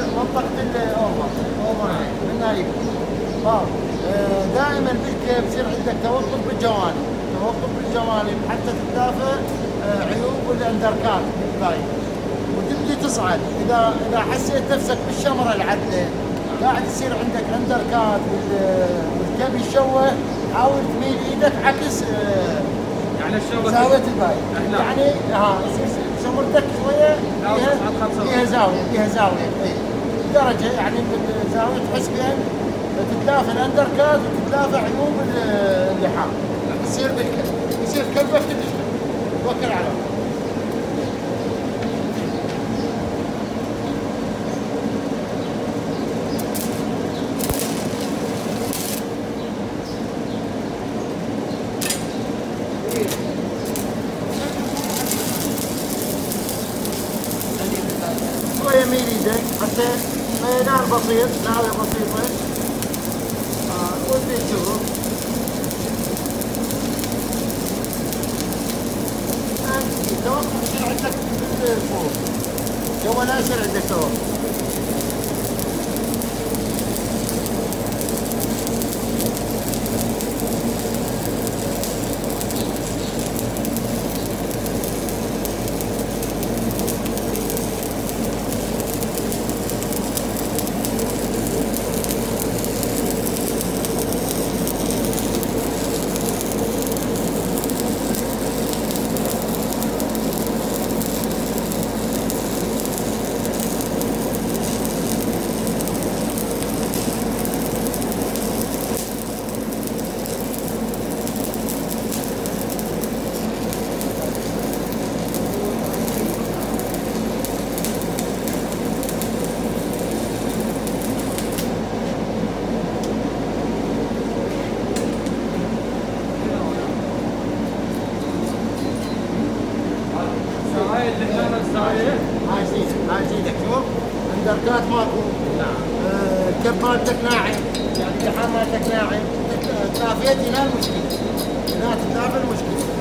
منطقة الاوفر اوفر من نايف آه، دائما بالكيف يصير عندك توقف بالجوانب. توقف بالجوانب حتى تتدافع آه، عيوب الاندركات باين وتبدي تصعد. اذا إذا حسيت نفسك بالشمره العدلة قاعد يصير عندك أندركات والكب يشوه حاول تميل إيدك عكس آه، يعني زاوية الباي. يعني ها شمرتك شوية. فيها فيها زاوية فيها زاوية. اي درجة يعني الزاوية تحس بأن تتلافى الأندركات وتتلافى عيوب اللحام. يصير بالكلب يصير كلبك تشتغل ميل إيدك حتى ميلان بسيط زاوية بسيطة آه وتبي تشوف توقف عندك فوق جوا لا يصير عندك توقف هاي زينك هاي زينك شوف اندركات ماكو نعم مالتك ناعم يعني مالتك ناعم تلافيت هنا المشكلة هنا تتلافى المشكلة